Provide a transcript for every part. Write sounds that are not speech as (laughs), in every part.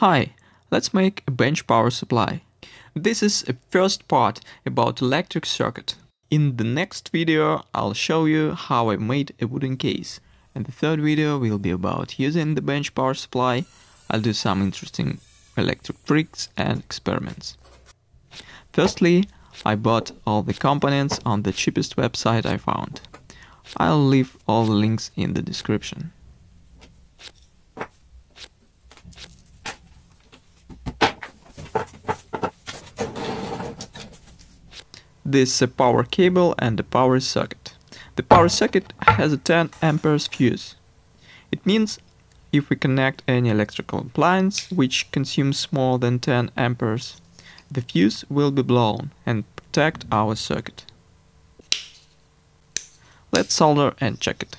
Hi, let's make a bench power supply. This is a first part about electric circuit. In the next video I'll show you how I made a wooden case and the third video will be about using the bench power supply. I'll do some interesting electric tricks and experiments. Firstly, I bought all the components on the cheapest website I found. I'll leave all the links in the description. This a power cable and a power socket. The power socket has a 10 amperes fuse. It means if we connect any electrical appliance which consumes more than 10 amperes, the fuse will be blown and protect our circuit. Let's solder and check it.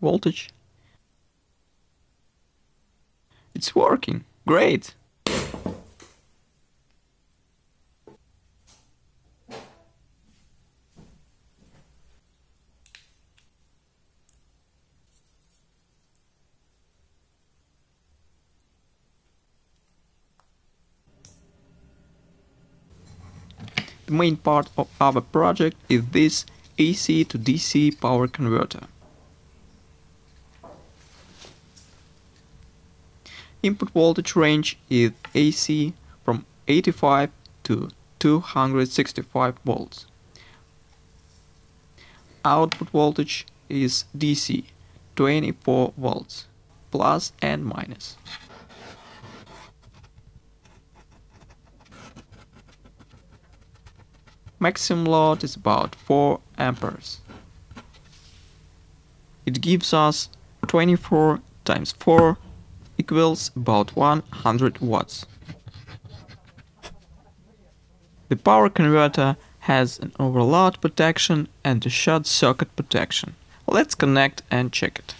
Voltage. It's working. Great. The main part of our project is this AC to DC power converter. Input voltage range is AC from 85 to 265 volts. Output voltage is DC 24 volts plus and minus. Maximum load is about 4 amperes. It gives us 24 times 4 equals about 100 watts. The power converter has an overload protection and a short circuit protection. Let's connect and check it.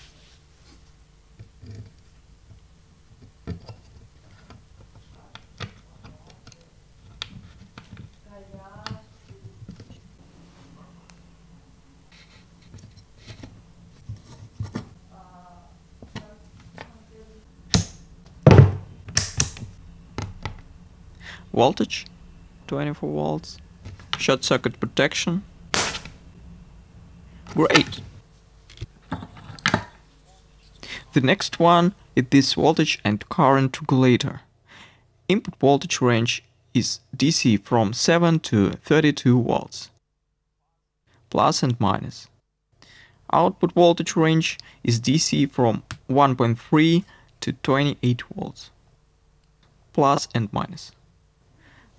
Voltage? 24 volts. Short circuit protection? Great. The next one is this voltage and current regulator. Input voltage range is DC from 7 to 32 volts. Plus and minus. Output voltage range is DC from 1.3 to 28 volts. Plus and minus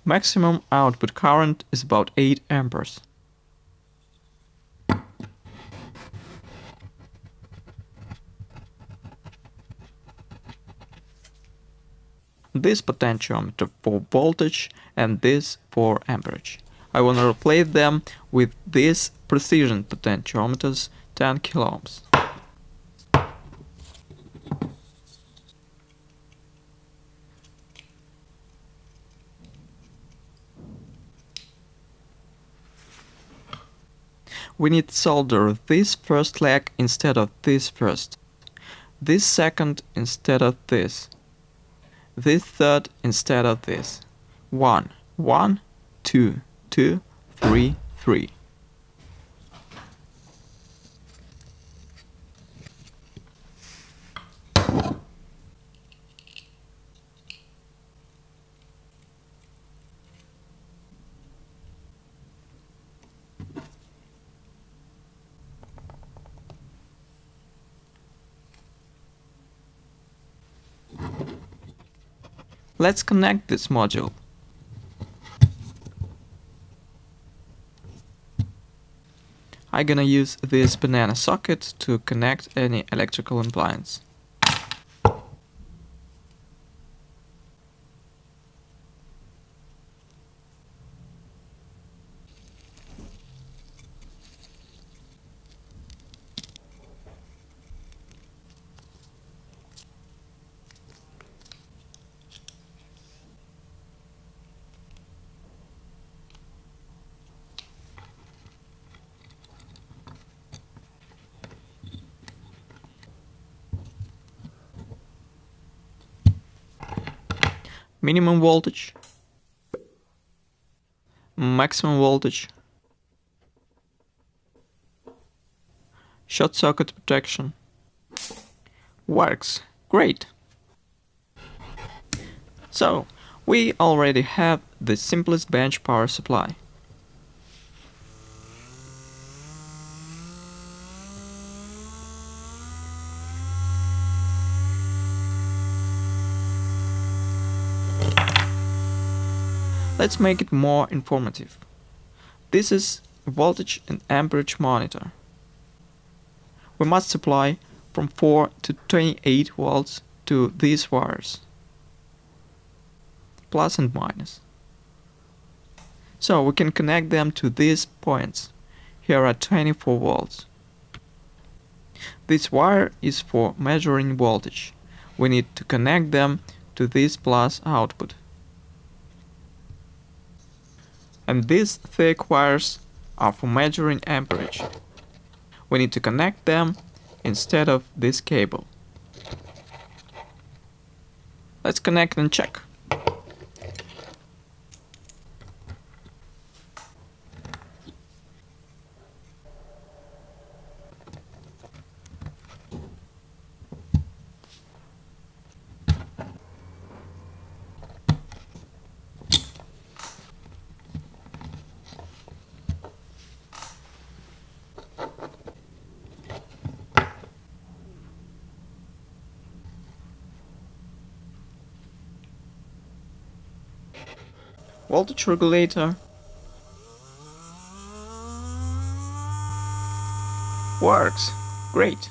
Maximum output current is about 8 amperes. This potentiometer for voltage and this for amperage. I want to replace them with these precision potentiometers 10 kilo we need solder this first leg instead of this first, this second instead of this, this third instead of this. One, one, two, two, three, three. Let's connect this module. I'm gonna use this banana socket to connect any electrical appliance. Minimum voltage, maximum voltage, short circuit protection. Works great. So, we already have the simplest bench power supply. Let's make it more informative. This is a voltage and amperage monitor. We must supply from 4 to 28 volts to these wires, plus and minus. So we can connect them to these points. Here are 24 volts. This wire is for measuring voltage. We need to connect them to this plus output. And these thick wires are for measuring amperage. We need to connect them instead of this cable. Let's connect and check. Voltage regulator works. Great.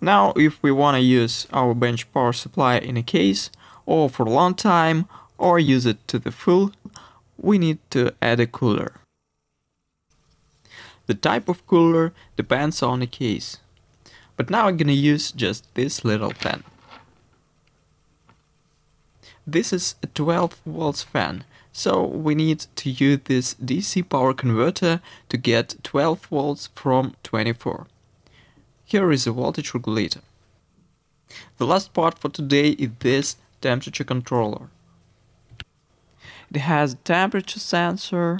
Now if we want to use our bench power supply in a case or for a long time or use it to the full we need to add a cooler. The type of cooler depends on the case. But now I'm gonna use just this little pen this is a 12 volts fan, so we need to use this DC power converter to get 12 volts from 24. Here is a voltage regulator. The last part for today is this temperature controller. It has temperature sensor,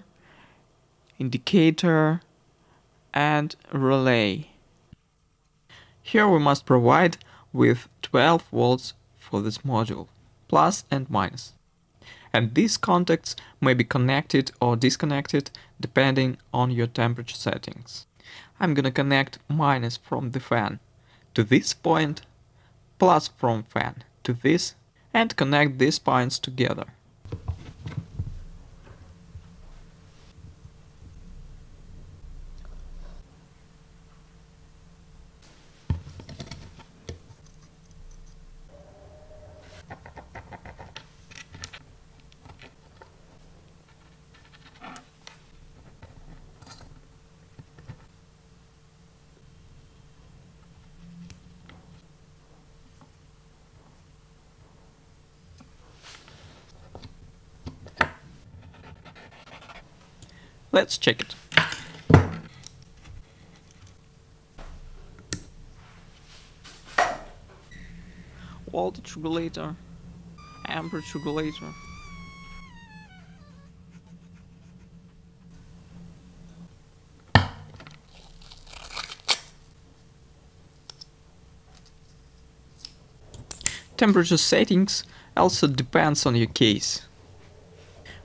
indicator and relay. Here we must provide with 12 volts for this module plus and minus. And these contacts may be connected or disconnected depending on your temperature settings. I'm gonna connect minus from the fan to this point, plus from fan to this, and connect these points together. Let's check it. Voltage regulator, amperage regulator. Temperature settings also depends on your case.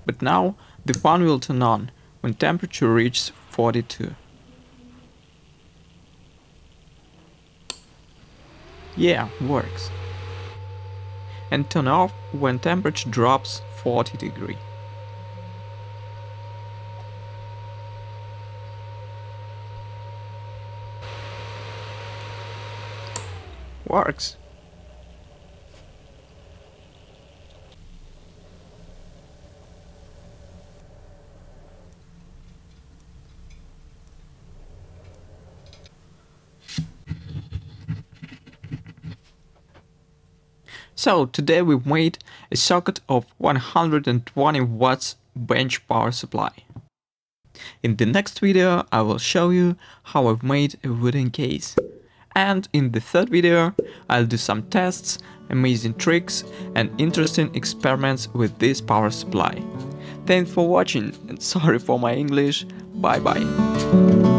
But now the fan will turn on when temperature reaches 42. Yeah, works. And turn off when temperature drops 40 degree. Works. So today we made a socket of 120 watts bench power supply. In the next video I will show you how I've made a wooden case And in the third video, I'll do some tests, amazing tricks and interesting experiments with this power supply. Thanks for watching and (laughs) sorry for my English, bye bye.